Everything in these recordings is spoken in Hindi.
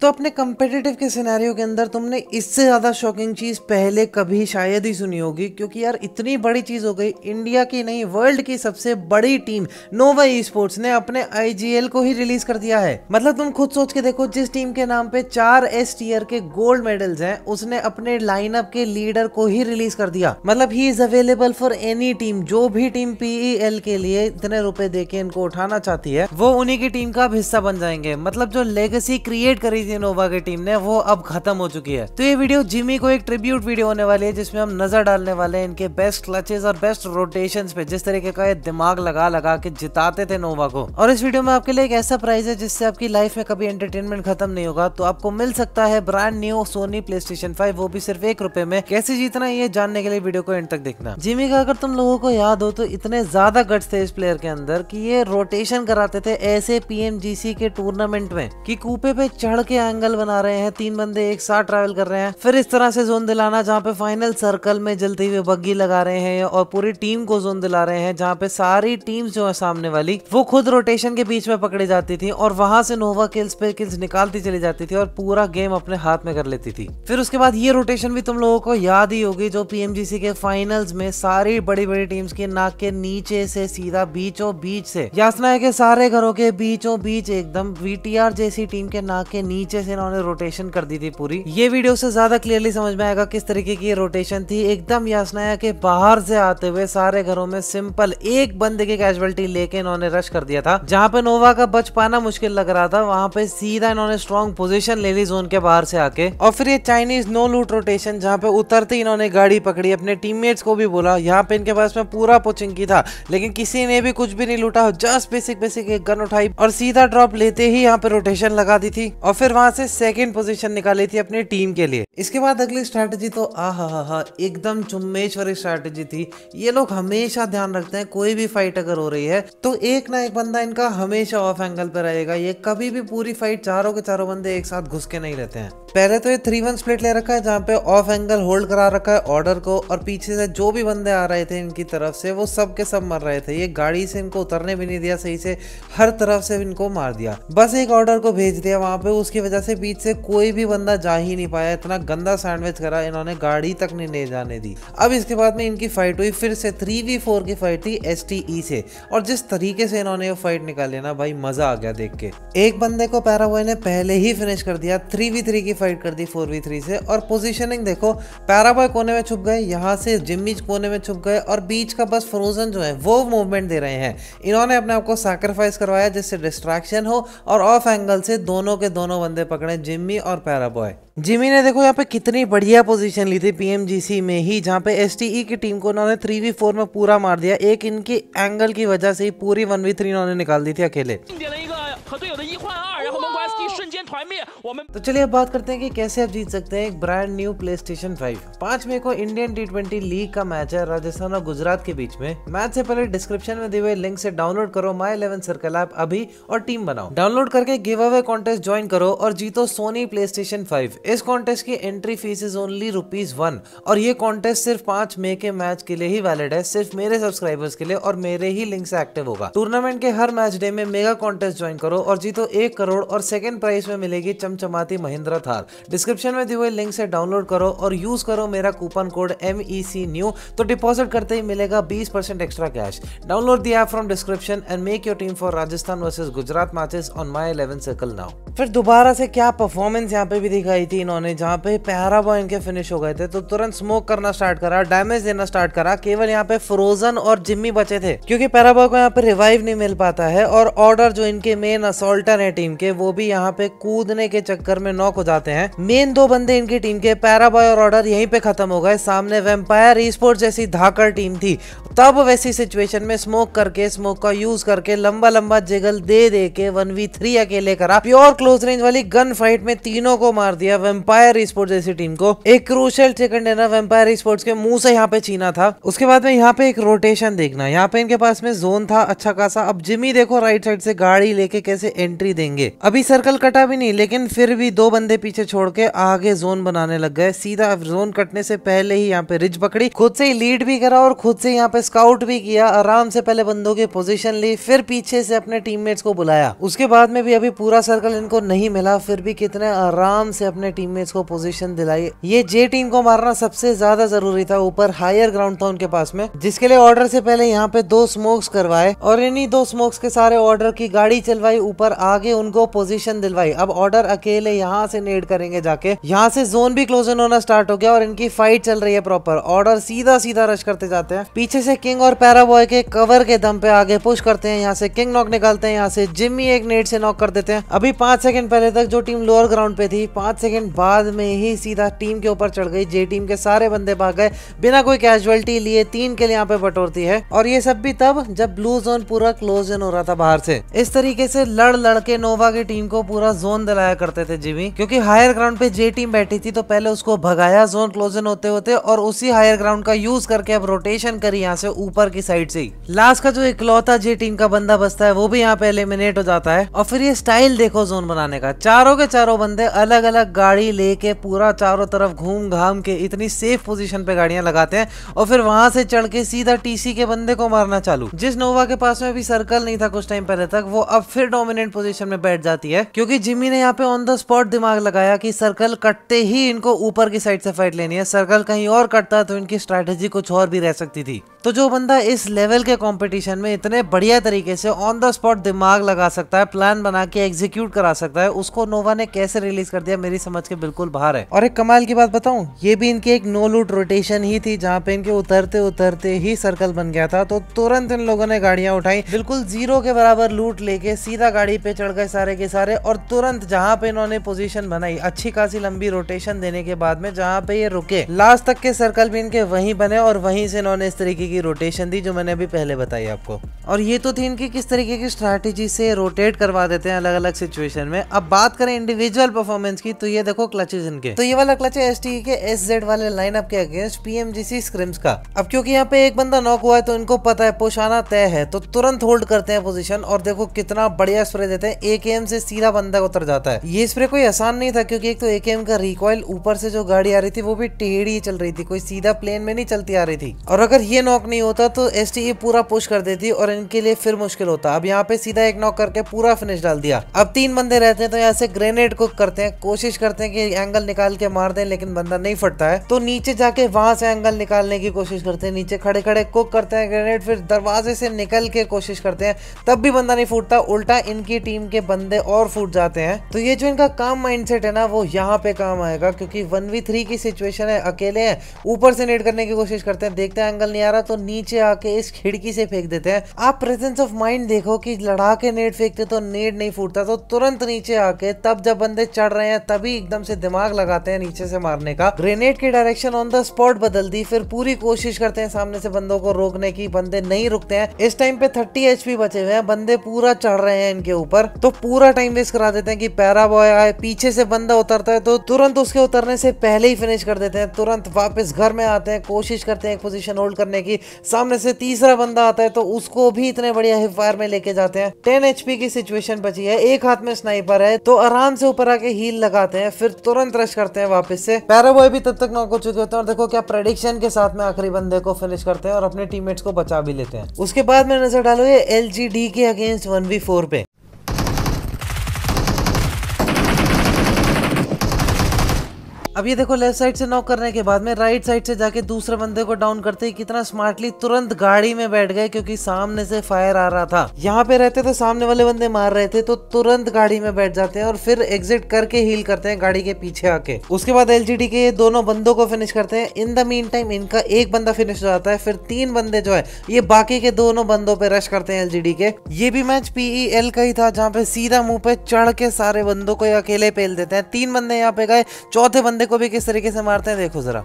तो अपने कंपेटिटिव के सिनेरियो के अंदर तुमने इससे ज़्यादा शॉकिंग चीज़ पहले कभी शायद ही सुनी होगी, क्योंकि यार इतनी बड़ी चीज़ हो गई। इंडिया की नहीं वर्ल्ड की सबसे बड़ी टीम नोवा ई स्पोर्ट्स ने अपने आईजीएल को ही रिलीज़ कर दिया है। मतलब तुम खुद सोच के देखो, जिस टीम के नाम पे चार एस टीयर के गोल्ड मेडल्स हैं, उसने अपने लाइनअप के लीडर को ही रिलीज़ कर दिया। मतलब he is available for any team जो भी टीम पीईएल के लिए इतने रुपए देके इनको उठाना चाहती है, वो उन्हीं की टीम का हिस्सा बन जाएँगे। मतलब जो लेगेसी क्रिएट करी थी नोवा की टीम ने, वो अब खत्म हो चुकी है। तो ये वीडियो जिमी को एक ट्रिब्यूट वीडियो होने वाली है, जिसमें हम नज़र डालने वाले हैं इनके बेस्ट क्लचेस और बेस्ट रोटेशन पे, जिस तरीके का ये दिमाग लगा लगा के जिताते थे नोवा को। और इस वीडियो में आपके लिए एक ऐसा प्राइस है, जिससे आपकी लाइफ में कभी एंटरटेनमेंट खत्म नहीं होगा। तो आपको मिल सकता है brand new Sony PlayStation वो भी सिर्फ़ एक रुपए में। कैसे जीतना ये जानने के लिए वीडियो को एंड तक देखना। जिमी का अगर तुम लोगों को याद हो तो इतने ज़्यादा गट्स थे इस प्लेयर के अंदर कि ये रोटेशन कराते थे ऐसे पीएमजीसी के टूर्नामेंट में, कि कूपे पे चढ़ के एंगल बना रहे हैं, तीन बंदे एक साथ ट्रैवल कर रहे हैं। फिर इस तरह से जोन दिलाना जहाँ पे फाइनल सर्कल में जलती हुई बग्गी लगा रहे हैं और पूरी टीम को जोन दिला रहे हैं, जहाँ पे सारी टीम जो है सामने वाली, वो खुद रोटेशन के बीच में पकड़ी जाती थी और वहाँ से नोवा किल्स पे किल्स निकालती चली जाती थी और पूरा गेम अपने हाथ में कर लेती थी। फिर उसके बाद ये रोटेशन भी तुम लोगों को याद ही होगी, जो पीएमजीसी के फाइनल्स में सारी बड़ी बड़ी टीम्स के नाक के नीचे से सीधा बीचों बीच से यासना कि सारे घरों के बीचों बीच एकदम वीटीआर जैसी टीम के नाक के नीचे से इन्होंने रोटेशन कर दी थी पूरी। ये वीडियो से ज़्यादा क्लियरली समझ में आएगा किस तरीके की रोटेशन थी। एकदम यासनाया के बाहर से आते हुए सारे घरों में सिंपल एक बंदे की कैजुअलिटी लेके इन्होंने रश कर दिया था। जहाँ पे नोवा का बच पाना मुश्किल लग रहा था, वहाँ पे सीधा इन्होंने स्ट्रॉन्ग पोजीशन ले ली जोन के बाहर से आके। और फिर ये चाइनीज़ नो लूट रोटेशन जहाँ पे उतरते इन्होंने गाड़ी पकड़ी, अपने टीममेट्स को भी बोला। यहाँ पे इनके पास में पूरा पोचिंकी था, लेकिन किसी ने भी कुछ भी नहीं लूटा जस्ट बेसिक बेसिक एक गन उठाई और सीधा ड्रॉप लेते ही यहाँ पे रोटेशन लगा दी थी। और फिर वहाँ से सेकेंड पोजिशन निकाली थी अपनी टीम के लिए। इसके बाद अगली स्ट्रैटेजी तो आ हा हा हा, एकदम चुम्मेश्वरी स्ट्रैटेजी थी। ये लोग हमेशा ध्यान रखते हैं, कोई भी फाइट अगर हो रही है तो एक ना एक बंदा इनका हमेशा ऑफ़ एंगल पे रहेगा। ये कभी भी पूरी फाइट चारों के चारों बंदे एक साथ घुस के नहीं रहते हैं। पहले तो ये थ्री वन स्प्लिट ले रखा है, जहाँ पे ऑफ़ एंगल होल्ड करा रखा है ऑर्डर को, और पीछे से जो भी बंदे आ रहे थे इनकी तरफ़ से, वो सब के सब मर रहे थे। ये गाड़ी से इनको उतरने भी नहीं दिया, सही से हर तरफ़ से इनको मार दिया। बस एक ऑर्डर को भेज दिया वहाँ पे, उसकी वजह से बीच से कोई भी बंदा जा ही नहीं पाया, इतना गंदा सैंडविच करा, इन्होंने गाड़ी तक नहीं ले जाने दी। अब इसके बाद में इनकी फाइट हुई, फिर से थ्री वी फोर की फाइट थी एसटीई से। और जिस तरीके से इन्होंने वो फाइट निकाली ना, भाई मज़ा आ गया देख के। एक बंदे को पैराबॉय ने पहले ही फिनिश कर दिया थ्री वी थ्री की फाइट कर दी फोर वी थ्री से। और पोजिशनिंग देखो पैराबॉय कोने में छुप गए, यहाँ से जिम्मी कोने में छुप गए, और बीच का बस फ्रोजन जो है, वो मूवमेंट दे रहे हैं। इन्होंने अपने आप को सैक्रिफाइस करवाया जिससे डिस्ट्रैक्शन हो, और ऑफ़ एंगल से दोनों के दोनों बंदे पकड़े जिम्मी और पैराबॉय जिमी ने देखो यहाँ पे कितनी बढ़िया पोजीशन ली थी पीएमजीसी में ही, जहाँ पे एसटीई की टीम को उन्होंने थ्री वी फोर में पूरा मार दिया। एक इनकी एंगल की वजह से ही पूरी वन वी थ्री उन्होंने निकाल दी थी अकेले। तो चलिए अब बात करते हैं कि कैसे आप जीत सकते हैं एक brand new PlayStation five पाँच मई को इंडियन टी ट्वेंटी लीग का मैच है राजस्थान और गुजरात के बीच में। मैच से पहले डिस्क्रिप्शन में दिए हुए लिंक से डाउनलोड करो माई इलेवन सर्कल ऐप अभी और टीम बनाओ। डाउनलोड करके गिव अवे कॉन्टेस्ट ज्वाइन करो और जीतो सोनी प्ले स्टेशन फाइव इस कॉन्टेस्ट की entry fees is only rupees one और ये कॉन्टेस्ट सिर्फ़ पाँच मई के मैच के लिए ही वैलिड है, सिर्फ़ मेरे सब्सक्राइबर्स के लिए और मेरे ही लिंक से एक्टिव होगा। टूर्नामेंट के हर मैच डे में मेगा कॉन्टेस्ट ज्वाइन करो और जीतो एक करोड़ और सेकंड प्राइज में मिलेगी चमचमाती महिंद्रा थार। डिस्क्रिप्शन में दिए हुए लिंक से डाउनलोड करो और यूज़ करो मेरा coupon code M E C new तो डिपॉजिट करते ही मिलेगा 20 percent extra cash download the app from description and make your team for Rajasthan versus Gujarat matches on My Eleven Circle now फिर दोबारा से क्या परफॉर्मेंस यहाँ पे भी दिखाई थी इन्होंने, जहाँ पे पैरा बॉय इनके फिनिश हो गए थे। तो तुरंत स्मोक करना स्टार्ट करा डैमेज देना स्टार्ट करा। केवल यहाँ पे फ्रोजन और जिम्मी बचे थे, क्योंकि पैरा बॉय को यहाँ पे रिवाइव नहीं मिल पाता है। और ऑर्डर जो इनके मेन असोल्टर है टीम के, वो भी यहाँ पे कूदने के चक्कर में नॉक हो जाते हैं। मेन दो बंदे इनकी टीम के पैराबॉय और ऑर्डर यहीं पे खत्म हो गए। सामने वेम्पायर स्पोर्ट जैसी धाकड़ टीम थी। तब वैसी सिचुएशन में स्मोक करके स्मोक का यूज़ करके लंबा लंबा जिगल दे दे के वन वी थ्री अकेले करा। प्योर क्लोज रेंज वाली गन फाइट में तीनों को मार दिया वेम्पायर स्पोर्ट जैसी टीम को। एक क्रूशल सेकंड है ना वेम्पायर स्पोर्ट्स के मुँह से यहाँ पे छीना था। उसके बाद में यहाँ पे एक रोटेशन देखना। यहाँ पे इनके पास में जोन था अच्छा खासा। अब जिमी देखो राइट साइड से गाड़ी लेके कैसे एंट्री देंगे। अभी सर्कल कटा भी भी नहीं, लेकिन फिर भी दो बंदे पीछे छोड़ के आगे जोन बनाने लग गए। सीधा जोन कटने से पहले ही यहाँ पे रिज पकड़ी। खुद से ही लीड भी करा और खुद से यहाँ पे स्काउट भी किया। आराम से पहले बंदों की पोजीशन ली, फिर पीछे से अपने टीममेट्स को बुलाया। उसके बाद में भी अभी पूरा सर्कल इनको नहीं मिला, फिर भी कितने आराम से अपने टीममेट्स को पोजीशन दिलाई। ये जे टीम को मारना सबसे ज़्यादा ज़रूरी था ऊपर हायर ग्राउंड था उनके पास में, जिसके लिए ऑर्डर से पहले यहाँ पे दो स्मोक्स करवाए और इन्हीं दो स्मोक्स के सारे ऑर्डर की गाड़ी चलवाई, ऊपर आगे उनको पोजीशन दिलवाई। अब ऑर्डर अकेले यहाँ से नेड करेंगे जाके। यहाँ से जोन भी क्लोज इन होना स्टार्ट हो गया और इनकी फाइट चल रही है प्रॉपर ऑर्डर सीधा सीधा रश करते जाते हैं। पीछे से किंग और पैरा बॉय के कवर के दम पे आगे पुश करते हैं। यहाँ से किंग नॉक निकालते हैं। यहाँ से जिम्मी एक नेट से नॉक कर देते हैं। अभी पाँच सेकंड पहले तक जो टीम लोअर ग्राउंड पे थी, पाँच सेकंड बाद में ही सीधा टीम के ऊपर चढ़ गई। जे टीम के सारे बंदे भाग गए। बिना कोई कैजुअलिटी लिए तीन के लिए यहाँ पे बटोरती है। और ये सब भी तब जब ब्लू जोन पूरा क्लोज इन हो रहा था बाहर से। इस तरीके से लड़ लड़ के नोवा की टीम को पूरा जोन दिलाया करते थे जिमी क्योंकि हायर ग्राउंड पे जे टीम बैठी थी तो पहले उसको भगाया जोन क्लोज इन होते होते और उसी हायर ग्राउंड का यूज़ करके अब रोटेशन करी यहाँ से ऊपर की साइड से लास्ट का जो इकलौता जे टीम का बंदा बचता है, वो भी यहाँ पे एलिमिनेट हो जाता है और फिर ये स्टाइल देखो जोन बनाने का। चारों के चारों बंदे अलग अलग गाड़ी लेके पूरा चारों तरफ़ घूम घाम के इतनी सेफ़ पोजीशन पे गाड़ियाँ लगाते हैं और फिर वहाँ से चढ़ के सीधा टीसी के बंदे को मारना चालू। जिस नोवा के पास में भी सर्कल नहीं था कुछ टाइम पहले तक, वो अब फिर डोमिनेंट पोजीशन में बैठ जाती है, क्योंकि जिमी ने यहाँ पे ऑन द स्पॉट दिमाग लगाया कि सर्कल कटते ही इनको ऊपर की साइड से फाइट लेनी है। सर्कल कहीं और कटता तो इनकी स्ट्रैटेजी कुछ और भी रह सकती थी। तो जो बंदा इस लेवल के कंपटीशन में इतने बढ़िया तरीके से ऑन द स्पॉट दिमाग लगा सकता है प्लान बना के एग्जीक्यूट करा सकता है, उसको नोवा ने कैसे रिलीज़ कर दिया मेरी समझ के बिल्कुल बाहर है। और एक कमाल की बात बताऊँ, ये भी इनकी एक नो लूट रोटेशन ही थी, जहाँ पे इनके उतरते उतरते ही सर्कल बन गया था तो तुरंत इन लोगों ने गाड़ियाँ उठाई, बिल्कुल ज़ीरो के बराबर लूट लेके सीधा गाड़ी पे चढ़ गए सारे के सारे, और तुरंत जहाँ पे इन्होंने पोजीशन बनाई, अच्छी खासी लंबी रोटेशन देने के बाद में, जहाँ पे ये रुके लास्ट तक के सर्कल भी इनके वहीं बने, और वहीं से इन्होंने इस तरीके की रोटेशन दी जो मैंने अभी पहले बताई आपको। और ये तो थी इनकी किस तरीके की स्ट्रैटेजी से रोटेट करवा देते हैं अलग अलग सिचुएशन में। अब बात करें इंडिविजुअल परफॉर्मेंस की तो ये देखो क्लचेज इनके। तो ये वाला क्लच है एस के एस जेड वाले लाइनअप के अगेंस्ट पीएमजीसी स्क्रिम्स का। अब क्योंकि यहाँ पे एक बंदा नॉक हुआ है तो इनको पता है पुश आना तय है तो तुरंत होल्ड करते हैं पोजीशन और देखो कितना बढ़िया स्प्रे देते हैं। ए से सीधा बंदा उतर जाता है। ये स्प्रे कोई आसान नहीं था, क्योंकि एक तो ए का रिकॉइल ऊपर से जो गाड़ी आ रही थी, वो भी टेढ़ी चल रही थी, कोई सीधा प्लेन में नहीं चलती आ रही थी। और अगर ये नॉक नहीं होता तो एस टी पूरा पुश कर देती और इनके लिए फिर मुश्किल होता। अब यहाँ पे सीधा एक नॉक करके पूरा फिनिश डाल दिया। अब तीन बंदे रहते हैं तो यहाँ से ग्रेनेड कुक करते हैं। कोशिश करते हैं कि एंगल निकाल के मार दें, लेकिन बंदा नहीं फटता है। तो नीचे जाके वहाँ से एंगल निकालने की कोशिश करते हैं। नीचे खड़े खड़े कुक करते हैं ग्रेनेड फिर दरवाजे से निकल के कोशिश करते हैं। तब भी बंदा नहीं फूटता। उल्टा इनकी टीम के बंदे और फूट जाते हैं। तो ये जो इनका काम माइंडसेट है ना, वो यहाँ पे काम आएगा, क्योंकि वन वी थ्री की सिचुएशन है। अकेले हैं, ऊपर से नेट करने की कोशिश करते हैं। देखते हैं एंगल नहीं आ रहा तो नीचे आके इस खिड़की से फेंक देते हैं। आप प्रेजेंस ऑफ़ माइंड देखो कि लड़ा के नेट फेंकते तो नेट नहीं फूटता तो तुरंत नीचे आके तब जब बंदे चढ़ रहे हैं, तभी एकदम से दिमाग लगाते हैं नीचे से मारने का। ग्रेनेड की डायरेक्शन ऑन द स्पॉट बदल दी, फिर पूरी कोशिश करते हैं सामने से बंदों को रोकने की, बंदे नहीं रुकते हैं। इस टाइम पे थर्टी एच बचे हुए हैं, बंदे पूरा चढ़ रहे हैं इनके ऊपर तो पूरा टाइम वेस्ट करा देते हैं कि पैरा बॉय आए, पीछे से बंदा उतरता है तो तुरंत उसके उतरने से पहले ही फिनिश कर देते हैं, तुरंत वापस घर में आते हैं, कोशिश करते हैं एक पोजीशन होल्ड करने की। सामने से तीसरा बंदा आता है तो उसको भी इतने बढ़िया हिप फायर में लेके जाते हैं। टेन एचपी की सिचुएशन बची है। एक हाथ में स्नाइपर है तो आराम से ऊपर आके हील लगाते हैं, फिर तुरंत रश करते हैं वापस से। पैरा बॉय भी तब तक नॉक हो चुके होते हैं और देखो क्या प्रेडिक्शन के साथ में आखिरी बंदे को फिनिश करते हैं और अपने टीममेट्स को बचा भी लेते हैं। उसके बाद में नज़र डालो ये एल के अगेंस्ट वन पे। अब ये देखो लेफ़्ट साइड से नॉक करने के बाद में राइट साइड से जाके दूसरे बंदे को डाउन करते ही कितना स्मार्टली तुरंत गाड़ी में बैठ गए क्योंकि सामने से फायर आ रहा था। यहाँ पे रहते तो सामने वाले बंदे मार रहे थे तो तुरंत गाड़ी में बैठ जाते हैं और फिर एग्जिट करके हील करते हैं गाड़ी के पीछे आके। उसके बाद एलजीडी के ये दोनों बंदों को फिनिश करते हैं। इन द मीन टाइम इनका एक बंदा फिनिश हो जाता है, फिर तीन बंदे जो है, ये बाकी के दोनों बंदों पे रश करते हैं एलजीडी के। ये भी मैच पीई का ही था, जहाँ पे सीधा मुँह पे चढ़ के सारे बंदों को अकेले पेल देते हैं। तीन बंदे यहाँ पे गए, चौथे बंदे को भी किस तरीके से मारते हैं देखो जरा।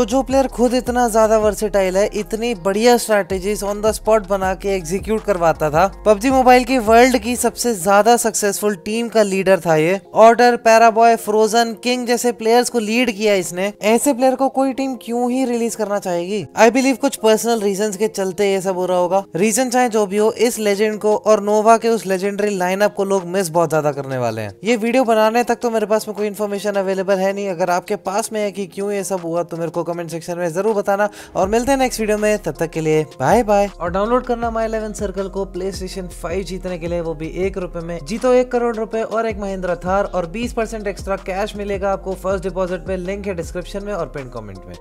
तो जो प्लेयर खुद इतना ज़्यादा वर्सेटाइल है, इतनी बढ़िया स्ट्रेटेजीज ऑन द स्पॉट बना के एग्जीक्यूट करवाता था, पबजी मोबाइल की वर्ल्ड की सबसे ज़्यादा सक्सेसफुल टीम का लीडर था ये। ऑर्डर पैराबॉय फ्रोजन किंग जैसे प्लेयर्स को लीड किया इसने। ऐसे प्लेयर को कोई टीम क्यों ही रिलीज़ करना चाहेगी? आई बिलीव कुछ पर्सनल रीजन के चलते ये सब हो रहा होगा। रीजन चाहे जो भी हो, इस लेजेंड को और नोवा के उस लेजेंडरी लाइनअप को लोग मिस बहुत ज़्यादा करने वाले हैं। ये वीडियो बनाने तक तो मेरे पास में कोई इन्फॉर्मेशन अवेलेबल है नहीं। अगर आपके पास में है कि क्यों ये सब हुआ तो मेरे को कमेंट सेक्शन में ज़रूर बताना और मिलते हैं नेक्स्ट वीडियो में, तब तक के लिए बाय बाय और डाउनलोड करना माई इलेवन सर्कल को प्ले स्टेशन फाइव जीतने के लिए वो भी एक रुपए में। जीतो एक करोड़ रुपए और एक महिंद्रा थार और बीस एक्स्ट्रा कैश मिलेगा आपको। फ़र्स्ट डिपॉजिट में लिंक है डिस्क्रिप्शन में और पिन कॉमेंट में।